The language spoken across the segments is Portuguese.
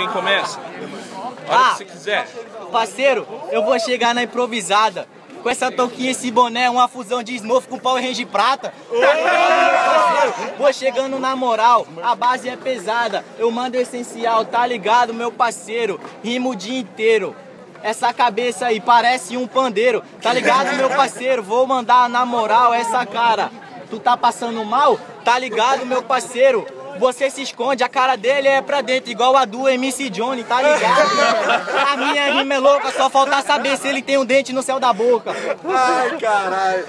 quem começa? A hora Ah. que você quiser. Parceiro, eu vou chegar na improvisada. Com essa touquinha, esse boné, uma fusão de Smurf com Power Range prata. Parceiro, Vou chegando na moral, a base é pesada. Eu mando essencial, tá ligado, meu parceiro? Rimo o dia inteiro. Essa cabeça aí parece um pandeiro, tá ligado, meu parceiro? Vou mandar na moral essa cara. Tu tá passando mal? Tá ligado, meu parceiro? Você se esconde, a cara dele é pra dentro, igual a do MC Johnny, tá ligado? A minha rima é louca, só falta saber se ele tem um dente no céu da boca. Ai, caralho.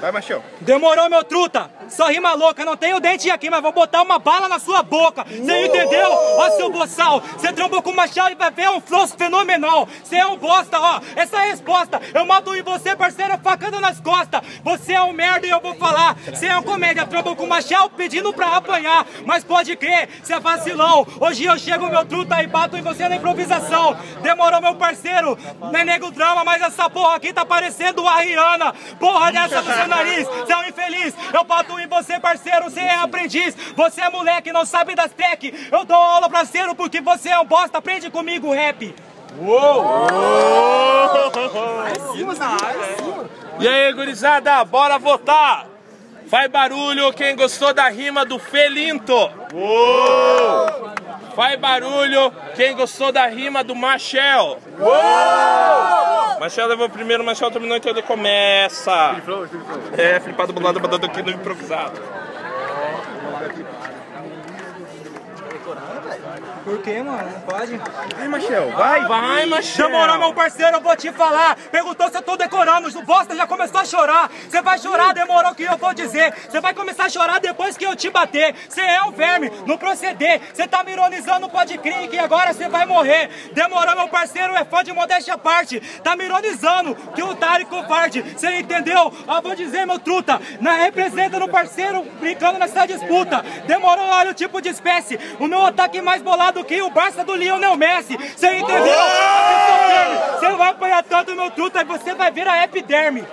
Vai, machão. Demorou, meu truta! Só rima louca, não tenho dente aqui, mas vou botar uma bala na sua boca. Você entendeu? Ó, seu boçal, você trombou com o machado e vai ver um flow fenomenal. Você é um bosta, ó. Essa é a resposta. Eu mato em você, parceiro, facando nas costas. Você é um merda e eu vou falar. Você é um comédia, trombou com o machado pedindo pra apanhar. Mas pode crer, você é vacilão. Hoje eu chego, meu truta, e bato em você na improvisação. Demorou, meu parceiro. Não é nego drama, mas essa porra aqui tá parecendo a Rihanna. Porra dessa no seu nariz, você é um infeliz. Eu bato em você, parceiro, você é aprendiz. Você é moleque, não sabe das tech. Eu dou aula pra cero porque você é um bosta. Aprende comigo, rap. E aí, gurizada, bora votar! Faz barulho quem gostou da rima do Felinto! Uou! Faz barulho quem gostou da rima do Machel! Uou! Machel levou primeiro, Machel terminou, então ele começa! É, flipado do lado, mandando aqui no improvisado. Por que, mano? Não pode? Vai, Machel, vai. Vai, Machel! Demorou, meu parceiro, eu vou te falar. Perguntou se eu tô decorando, o bosta já começou a chorar. Você vai chorar, demorou o que eu vou dizer. Você vai começar a chorar depois que eu te bater. Você é um verme, no proceder. Você tá me ironizando, pode crer que agora você vai morrer. Demorou, meu parceiro, é fã de modéstia à parte. Tá me ironizando, que otário e covarde. Você entendeu? Eu vou dizer, meu truta, na representa no parceiro, brincando nessa disputa. Demorou, olha o tipo de espécie. O meu ataque mais bolado que o Barça do Lionel Messi. Você entendeu? Você não vai apanhar tanto, meu truta, e você vai ver a epiderme.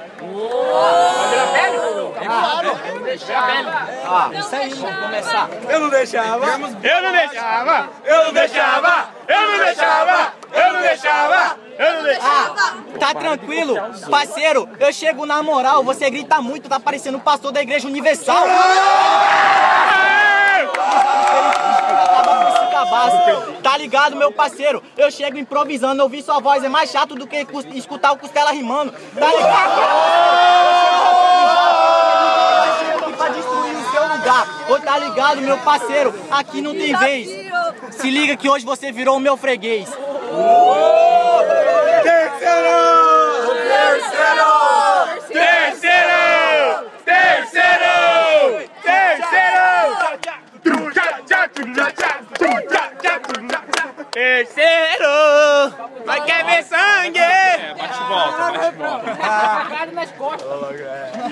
Ah, isso aí, vamos começar. Eu não deixava. Eu não deixava, eu não deixava, eu não deixava, eu não deixava, eu não deixava. Ah, tá tranquilo? Parceiro, eu chego na moral, você grita muito, tá parecendo um pastor da Igreja Universal. Acaba com esse Tá ligado, meu parceiro? Eu chego improvisando, ouvir sua voz é mais chato do que escutar o Costela rimando. Tá ligado? Pra destruir o seu lugar. Tá ligado, meu parceiro? Aqui não tem vez. Se liga que hoje você virou o meu freguês. Terceiro! Terceiro! Terceiro! Terceiro! Vai quer ver sangue? É, bate e volta, bate e volta.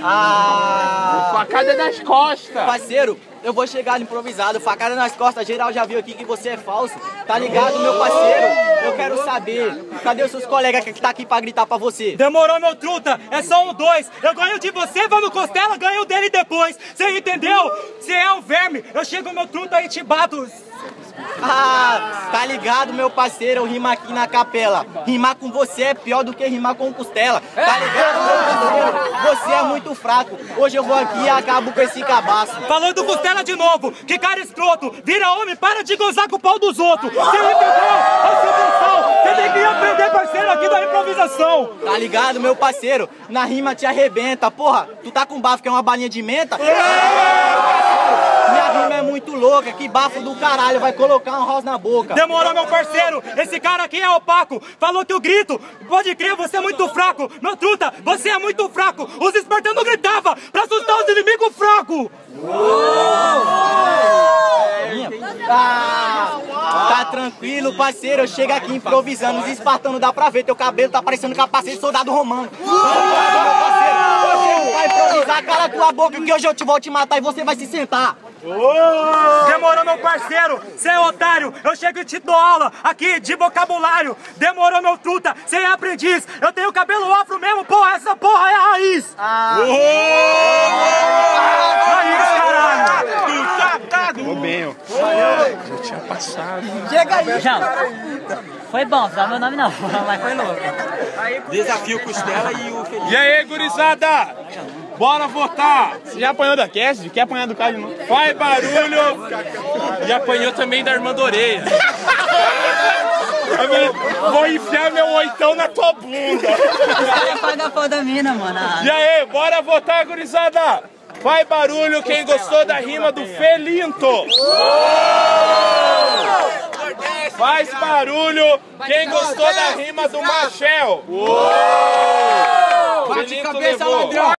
Ah! Facada nas costas! Parceiro, eu vou chegar improvisado, facada nas costas, geral já viu aqui que você é falso. Tá ligado, meu parceiro? Eu quero saber, cadê os seus colegas que tá aqui pra gritar pra você? Demorou, meu truta, é só um dois. Eu ganho de você, vou no costela, ganho dele depois. Você entendeu? Você é um verme. Eu chego, meu truta, e te bato. Ah, tá ligado, meu parceiro? Eu rimo aqui na capela. Rimar com você é pior do que rimar com costela. Tá ligado, meu parceiro? Você é muito fraco. Hoje eu vou aqui e acabo com esse cabaço. Falando do costela de novo, que cara escroto. Vira homem, para de gozar com o pau dos outros. Você entendeu? Seu boçal, Você tem que aprender, parceiro, aqui da improvisação. Tá ligado, meu parceiro? Na rima te arrebenta. Porra, tu tá com bafo que é uma balinha de menta? É louca. Que bafo do caralho. Vai colocar um rosa na boca. Demorou, meu parceiro. Esse cara aqui é opaco. Falou que eu grito. Pode crer, você é muito fraco. Meu truta, você é muito fraco. Os espartanos gritavam pra assustar os inimigos fracos. Ah, tá tranquilo, parceiro. Eu chego aqui improvisando. Os espartanos dá pra ver. Teu cabelo tá parecendo capacete de soldado romano. Chego pra improvisar. Cala tua boca que hoje eu te vou te matar e você vai se sentar. Demorou, meu parceiro, cê é otário. Eu chego e te dou aula aqui de vocabulário. Demorou, meu truta, cê é aprendiz. Eu tenho cabelo afro mesmo, porra, essa porra é a raiz. Raiz, caralho. passado. Chega aí. João, foi bom, dá meu nome não, mas foi louco. Desafio Costela e o Felipe. E aí, gurizada? Bora votar! Você já apanhou da Cassidy? Quer apanhar do cara de novo? Faz barulho! E apanhou também da irmã da orelha. Vou enfiar meu oitão na tua bunda. Paga a pau da mina, mano. Ah, E aí, bora votar, gurizada! Faz barulho quem gostou da rima do Felinto! Faz barulho quem gostou da rima do Machel! Bate cabeça, ladrão.